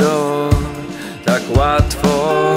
to tak łatwo.